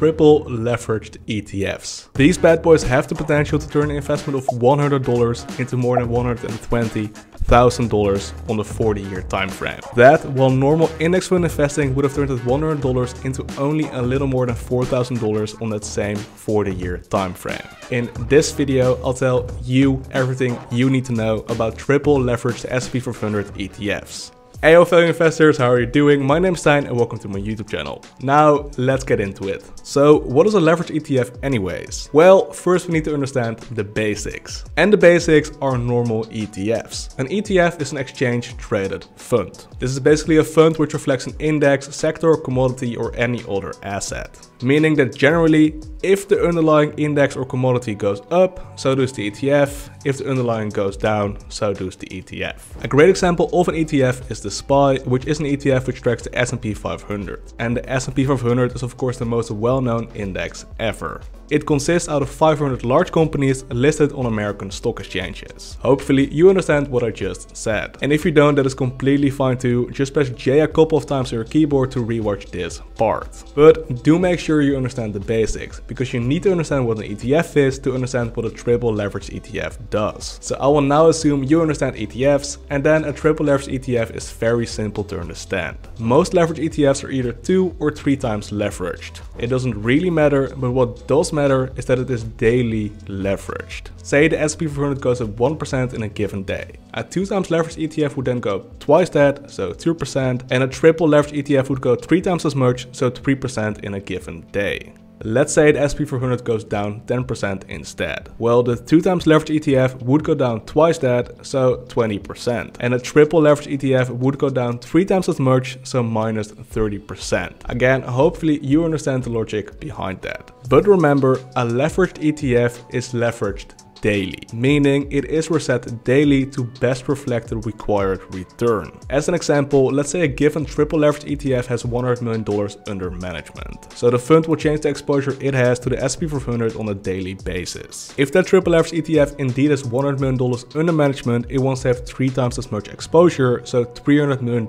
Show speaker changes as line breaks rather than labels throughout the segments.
triple leveraged ETFs. These bad boys have the potential to turn an investment of $100 into more than 120 $1,000 on the 40 year time frame. That, while normal index fund investing would have turned that $100 into only a little more than $4,000 on that same 40 year time frame. In this video, I'll tell you everything you need to know about triple leveraged S&P 500 ETFs. Hey fellow investors, how are you doing? My name is Stijn and welcome to my YouTube channel. Now, let's get into it. So, what is a leverage ETF anyways? Well, first we need to understand the basics. And the basics are normal ETFs. An ETF is an exchange traded fund. This is basically a fund which reflects an index, sector, commodity or any other asset. Meaning that generally, if the underlying index or commodity goes up, so does the ETF. If the underlying goes down, so does the ETF. A great example of an ETF is the SPY, which is an ETF which tracks the S&P 500. And the S&P 500 is of course the most well-known index ever. It consists out of 500 large companies listed on American stock exchanges. Hopefully you understand what I just said. And if you don't, that is completely fine too. Just press J a couple of times on your keyboard to rewatch this part. But do make sure you understand the basics, because you need to understand what an ETF is to understand what a triple leverage ETF does. So I will now assume you understand ETFs, and then a triple leverage ETF is very simple to understand. Most leverage ETFs are either two or three times leveraged. It doesn't really matter, but what does matter matter is that it is daily leveraged. Say the S&P 500 goes up 1% in a given day. A 2 times leveraged ETF would then go twice that, so 2%, and a triple leveraged ETF would go 3 times as much, so 3% in a given day. Let's say the SP 400 goes down 10% instead. Well, the 2 times leverage ETF would go down twice that, so 20%. And a triple leverage ETF would go down 3 times as much, so minus 30%. Again, hopefully you understand the logic behind that. But remember, a leveraged ETF is leveraged daily, meaning it is reset daily to best reflect the required return. As an example, let's say a given triple leverage ETF has $100 million under management. So the fund will change the exposure it has to the S&P 500 on a daily basis. If that triple leverage ETF indeed has $100 million under management, it wants to have three times as much exposure, so $300 million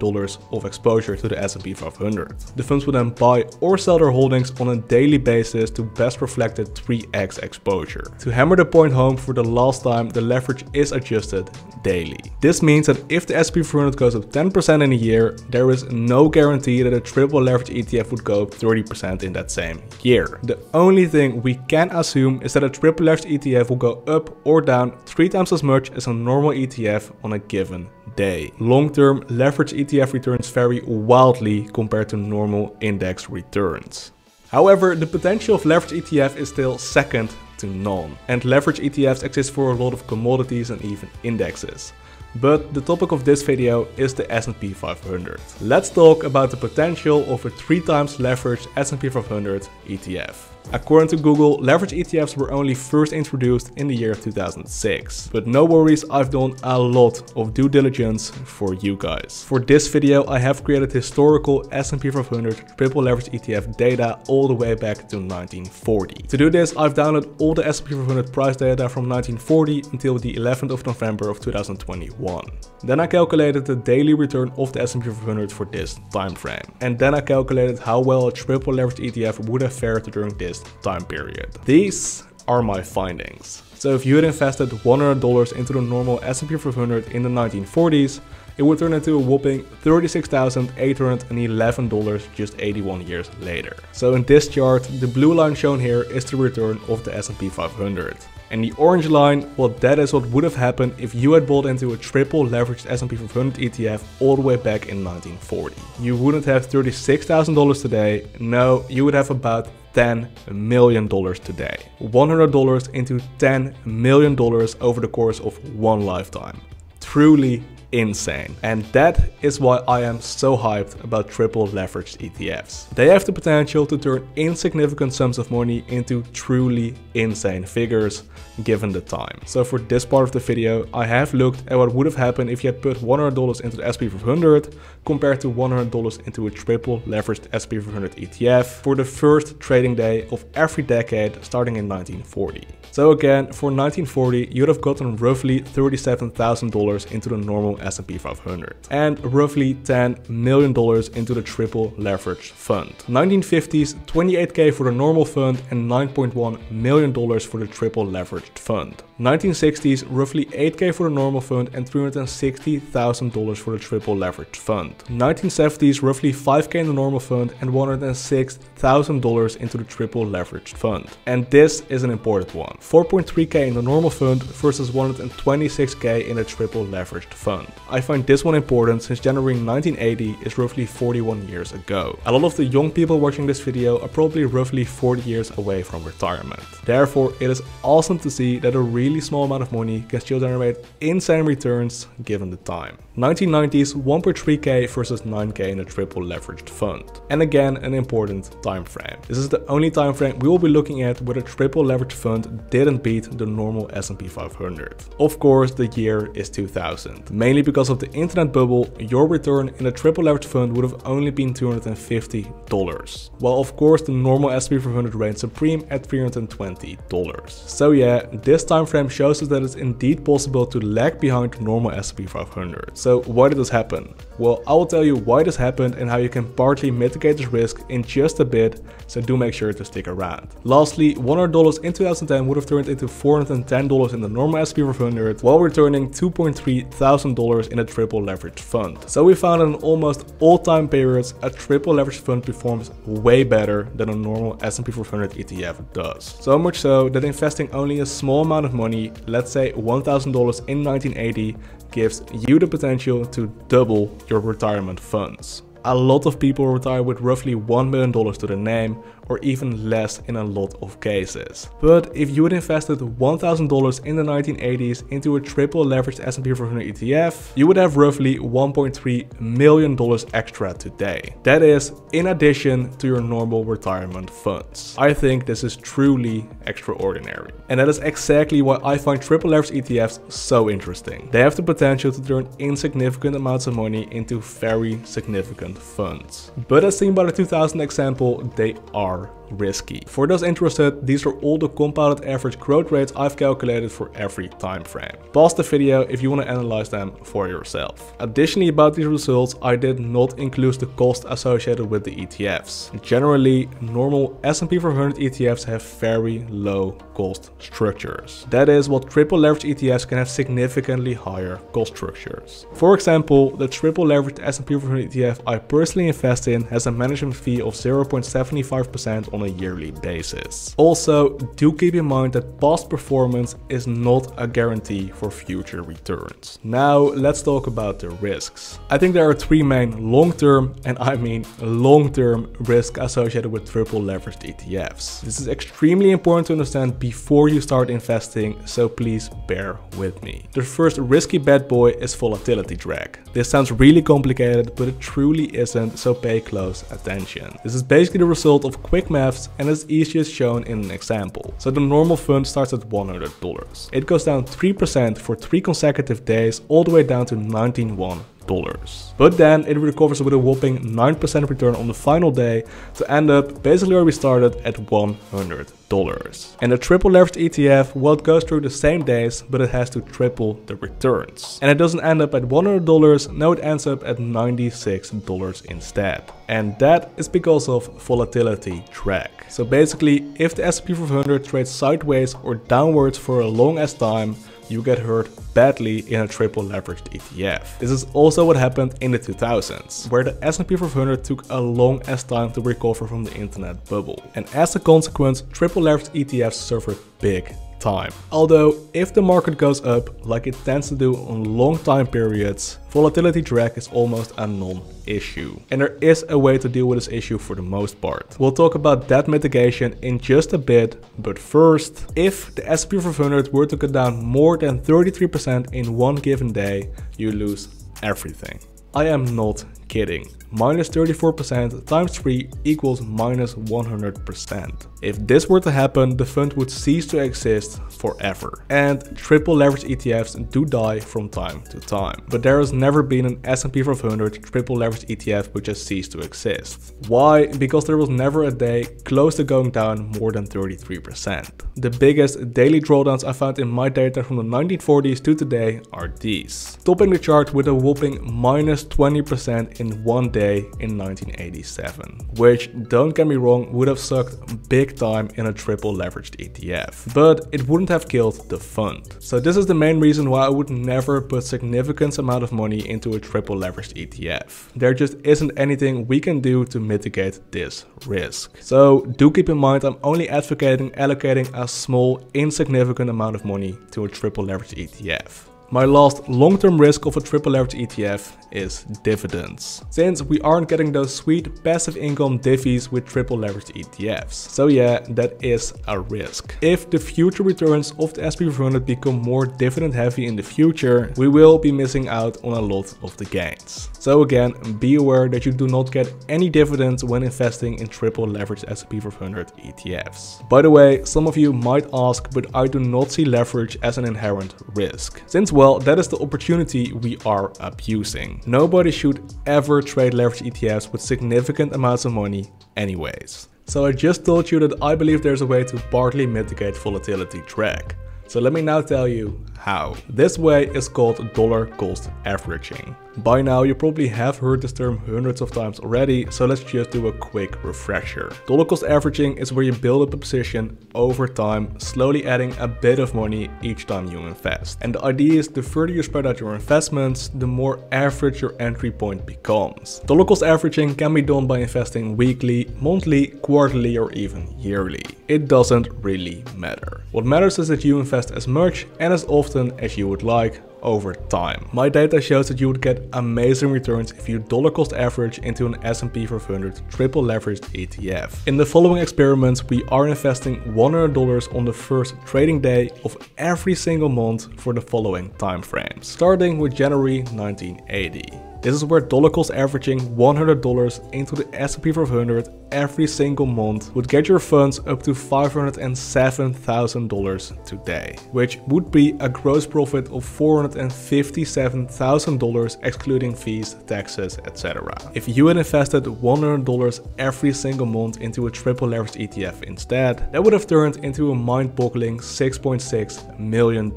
of exposure to the S&P 500. The funds will then buy or sell their holdings on a daily basis to best reflect the 3x exposure. To hammer the point home, for the last time, the leverage is adjusted daily. This means that if the S&P 500 goes up 10% in a year, there is no guarantee that a triple leverage ETF would go up 30% in that same year. The only thing we can assume is that a triple leverage ETF will go up or down three times as much as a normal ETF on a given day. Long-term leverage ETF returns vary wildly compared to normal index returns. However, the potential of leverage ETF is still second to none. And leverage ETFs exist for a lot of commodities and even indexes. But the topic of this video is the S&P 500. Let's talk about the potential of a 3 times leveraged S&P 500 ETF. According to Google, leverage ETFs were only first introduced in the year 2006. But no worries, I've done a lot of due diligence for you guys. For this video, I have created historical S&P 500 triple leverage ETF data all the way back to 1940. To do this, I've downloaded all the S&P 500 price data from 1940 until the 11th of November of 2021. Then I calculated the daily return of the S&P 500 for this time frame. And then I calculated how well a triple leverage ETF would have fared during this this time period. These are my findings. So if you had invested $100 into the normal S&P 500 in the 1940s, it would turn into a whopping $36,811 just 81 years later. So in this chart, the blue line shown here is the return of the S&P 500. And the orange line, well that is what would have happened if you had bought into a triple leveraged S&P 500 ETF all the way back in 1940. You wouldn't have $36,000 today, no, you would have about $10 million today. $100 into $10 million over the course of one lifetime. Truly insane. And that is why I am so hyped about triple leveraged ETFs. They have the potential to turn insignificant sums of money into truly insane figures given the time. So for this part of the video, I have looked at what would have happened if you had put $100 into the SP 500 compared to $100 into a triple leveraged SP 500 ETF for the first trading day of every decade starting in 1940. So again, for 1940, you'd have gotten roughly $37,000 into the normal S&P 500 and roughly $10 million into the triple leveraged fund. 1950s, 28k for the normal fund and $9.1 million for the triple leveraged fund. 1960s, roughly 8k for the normal fund and $360,000 for the triple leveraged fund. 1970s, roughly 5k in the normal fund and $106,000 into the triple leveraged fund. And this is an important one. 4.3k in the normal fund versus 126k in the triple leveraged fund. I find this one important since January 1980 is roughly 41 years ago. A lot of the young people watching this video are probably roughly 40 years away from retirement. Therefore, it is awesome to see that a really really small amount of money can still generate insane returns given the time. 1990s 1.3k versus 9k in a triple leveraged fund. And again an important time frame. This is the only time frame we will be looking at where a triple leveraged fund didn't beat the normal S&P 500. Of course the year is 2000. Mainly because of the internet bubble, your return in a triple leveraged fund would have only been $250. While of course the normal S&P 500 reigned supreme at $320. So yeah, this time frame shows us that it's indeed possible to lag behind the normal S&P 500. So why did this happen? Well, I will tell you why this happened and how you can partly mitigate this risk in just a bit, so do make sure to stick around. Lastly, $100 in 2010 would have turned into $410 in the normal S&P 500 while returning $2.3 thousand in a triple leveraged fund. So we found in almost all time periods, a triple leveraged fund performs way better than a normal S&P 500 ETF does. So much so that investing only a small amount of money, let's say $1,000 in 1980, gives you the potential to double your retirement funds. A lot of people retire with roughly $1 million to the name or even less in a lot of cases. But if you had invested $1,000 in the 1980s into a triple leveraged S&P 500 ETF, you would have roughly $1.3 million extra today. That is in addition to your normal retirement funds. I think this is truly extraordinary. And that is exactly why I find triple leveraged ETFs so interesting. They have the potential to turn insignificant amounts of money into very significant funds. But as seen by the 2000 example, they are power risky. For those interested, these are all the compounded average growth rates I've calculated for every time frame. Pause the video if you want to analyze them for yourself. Additionally about these results, I did not include the cost associated with the ETFs. Generally, normal S&P 500 ETFs have very low cost structures. That is what triple leverage ETFs can have significantly higher cost structures. For example, the triple leveraged S&P 500 ETF I personally invest in has a management fee of 0.75% on a yearly basis. Also, do keep in mind that past performance is not a guarantee for future returns. Now, let's talk about the risks. I think there are three main long-term, and I mean long-term, risk associated with triple leveraged ETFs. This is extremely important to understand before you start investing, so please bear with me. The first risky bad boy is volatility drag. This sounds really complicated, but it truly isn't, so pay close attention. This is basically the result of quick maths and is easiest shown in an example. So the normal fund starts at $100. It goes down 3% for 3 consecutive days all the way down to 19.1 dollars. But then it recovers with a whopping 9% return on the final day to end up basically where we started at 100 dollars. And the triple leveraged ETF, well it goes through the same days, but it has to triple the returns. And it doesn't end up at $100, no it ends up at $96 instead. And that is because of volatility drag. So basically, if the S&P 500 trades sideways or downwards for a long as time, you get hurt badly in a triple leveraged ETF. This is also what happened in the 2000s, where the S&P 500 took a long as time to recover from the internet bubble. And as a consequence, triple leveraged ETFs suffered big time. Although if the market goes up like it tends to do on long time periods, volatility drag is almost a non-issue. And there is a way to deal with this issue for the most part. We'll talk about that mitigation in just a bit, but first, if the S&P 500 were to go down more than 33% in one given day, you lose everything. I am not kidding. Minus 34% times 3 equals minus 100%. If this were to happen, the fund would cease to exist forever. And triple leverage ETFs do die from time to time. But there has never been an S&P 500 triple leverage ETF which has ceased to exist. Why? Because there was never a day close to going down more than 33%. The biggest daily drawdowns I found in my data from the 1940s to today are these. Topping the chart with a whopping minus 20% in one day in 1987. Which, don't get me wrong, would have sucked big time in a triple leveraged ETF, but it wouldn't have killed the fund. So this is the main reason why I would never put significant amount of money into a triple leveraged ETF. There just isn't anything we can do to mitigate this risk. So do keep in mind I'm only advocating allocating a small insignificant amount of money to a triple leveraged ETF. My last long-term risk of a triple leverage ETF is dividends, since we aren't getting those sweet passive income divvies with triple leveraged ETFs. So yeah, that is a risk. If the future returns of the SP 500 become more dividend heavy in the future, we will be missing out on a lot of the gains. So again, be aware that you do not get any dividends when investing in triple leveraged S&P 500 ETFs. By the way, some of you might ask, but I do not see leverage as an inherent risk, since well, that is the opportunity we are abusing. Nobody should ever trade leverage ETFs with significant amounts of money anyways. So I just told you that I believe there's a way to partly mitigate volatility drag. So let me now tell you how. This way is called dollar cost averaging. By now you probably have heard this term hundreds of times already, so let's just do a quick refresher. Dollar cost averaging is where you build up a position over time, slowly adding a bit of money each time you invest. And the idea is the further you spread out your investments, the more average your entry point becomes. Dollar cost averaging can be done by investing weekly, monthly, quarterly or even yearly. It doesn't really matter. What matters is that you invest as much and as often as you would like over time. My data shows that you would get amazing returns if you dollar cost average into an S&P 500 triple leveraged ETF. In the following experiments, we are investing $100 on the first trading day of every single month for the following time frames, starting with January 1980. This is where dollar cost averaging $100 into the S&P 500 every single month would get your funds up to $507,000 today, which would be a gross profit of $457,000 excluding fees, taxes, etc. If you had invested $100 every single month into a triple leveraged ETF instead, that would have turned into a mind-boggling $6.6 million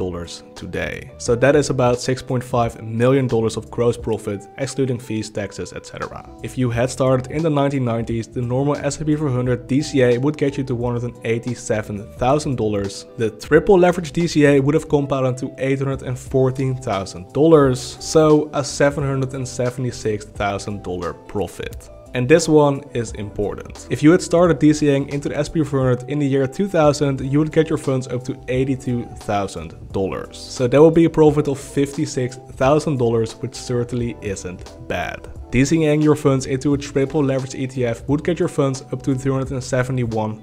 today. So that is about $6.5 million of gross profit excluding fees, taxes, etc. If you had started in the 1990s, the normal S&P 500 DCA would get you to $187,000. The triple leverage DCA would have compounded to $814,000, so a $776,000 profit. And this one is important. If you had started DCAing into the SP400 in the year 2000, you would get your funds up to $82,000. So that would be a profit of $56,000, which certainly isn't bad. DCAing your funds into a triple leverage ETF would get your funds up to $371,000.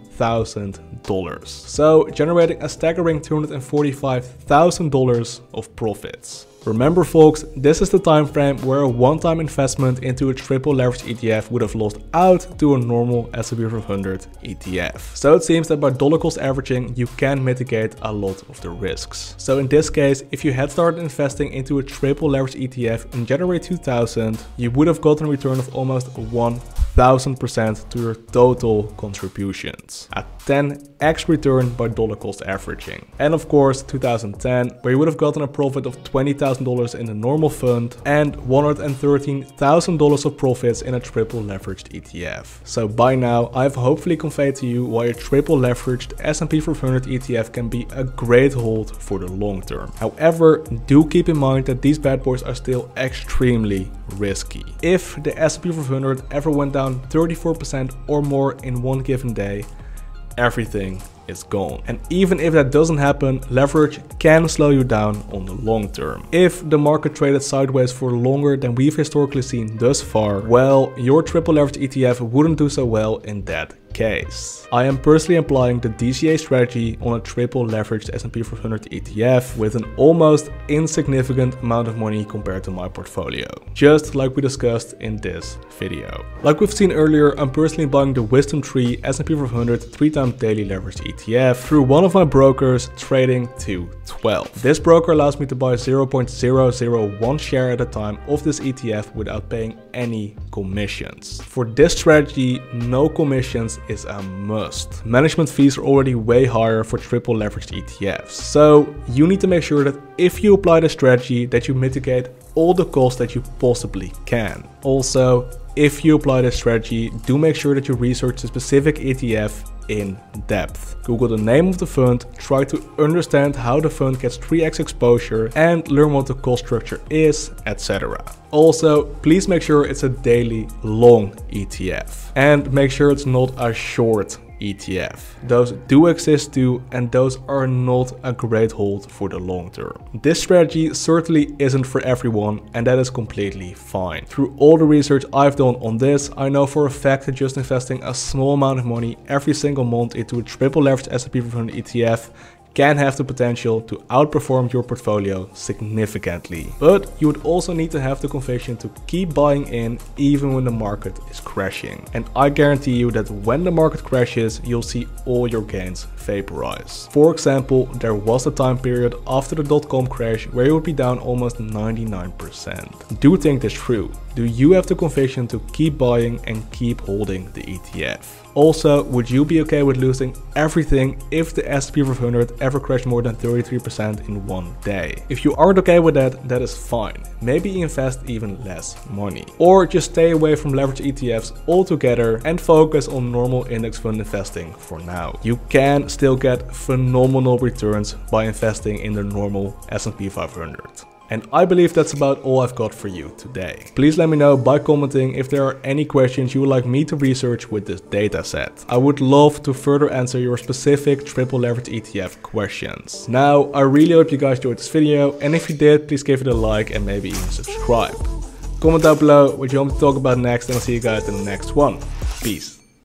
So generating a staggering $245,000 of profits. Remember folks, this is the time frame where a one-time investment into a triple leverage ETF would have lost out to a normal S&P 500 ETF. So it seems that by dollar cost averaging, you can mitigate a lot of the risks. So in this case, if you had started investing into a triple leverage ETF in January 2000, you would have gotten a return of almost 1000% to your total contributions. A 10x return by dollar cost averaging. And of course 2010 where you would have gotten a profit of $20,000 in a normal fund and $113,000 of profits in a triple leveraged ETF. So by now I've hopefully conveyed to you why a triple leveraged S&P 500 ETF can be a great hold for the long term. However, do keep in mind that these bad boys are still extremely risky. If the S&P 500 ever went down 34% or more in one given day, everything is gone. And even if that doesn't happen, leverage can slow you down on the long term. If the market traded sideways for longer than we've historically seen thus far, well, your triple leverage ETF wouldn't do so well in that case. I am personally applying the DCA strategy on a triple leveraged S&P 500 ETF with an almost insignificant amount of money compared to my portfolio, just like we discussed in this video. Like we've seen earlier, I'm personally buying the WisdomTree S&P 500 3 times daily leveraged ETF through one of my brokers trading to 12. This broker allows me to buy 0.001 share at a time of this ETF without paying any commissions. For this strategy, no commissions is a must. Management fees are already way higher for triple leveraged ETFs. So you need to make sure that if you apply the strategy that you mitigate all the costs that you possibly can. Also, if you apply this strategy, do make sure that you research the specific ETF in depth. Google the name of the fund, try to understand how the fund gets 3x exposure and learn what the cost structure is, etc. Also, please make sure it's a daily long ETF and make sure it's not a short ETF. Those do exist too and those are not a great hold for the long term. This strategy certainly isn't for everyone and that is completely fine. Through all the research I've done on this, I know for a fact that just investing a small amount of money every single month into a triple leveraged S&P 500 ETF can have the potential to outperform your portfolio significantly. But you would also need to have the conviction to keep buying in even when the market is crashing. And I guarantee you that when the market crashes, you'll see all your gains vaporize. For example, there was a time period after the dot-com crash where it would be down almost 99%. Do you think this true? Do you have the conviction to keep buying and keep holding the ETF? Also, would you be okay with losing everything if the S&P 500 ever crashed more than 33% in one day? If you aren't okay with that, that is fine. Maybe invest even less money. Or just stay away from leverage ETFs altogether and focus on normal index fund investing for now. You can still get phenomenal returns by investing in the normal S&P 500. And I believe that's about all I've got for you today. Please let me know by commenting if there are any questions you would like me to research with this dataset. I would love to further answer your specific triple leverage ETF questions. Now, I really hope you guys enjoyed this video and if you did, please give it a like and maybe even subscribe. Comment down below what you want me to talk about next and I'll see you guys in the next one. Peace.